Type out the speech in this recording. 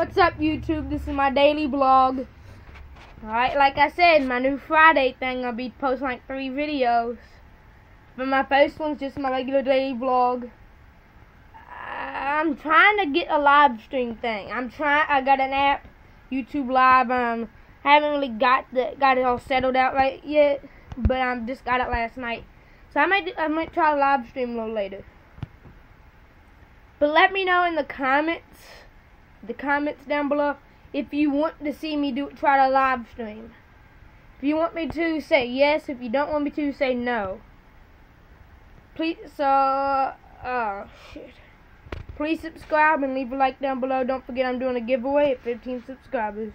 What's up, YouTube? This is my daily vlog. Alright, like I said, my new Friday thing, I'll be posting like three videos. But my first one's just my regular daily vlog. I'm trying to get a live stream thing. I'm trying, I got an app, YouTube Live. Um, I haven't really got the got it all settled out right yet, but I just got it last night. So I might I might try live stream a little later. But let me know in the comments the comments down below if you want to see me do try to live stream. If you want me to, say yes. If you don't want me to, say no. Please, so, uh, shit. Please subscribe and leave a like down below. Don't forget I'm doing a giveaway at 15 subscribers.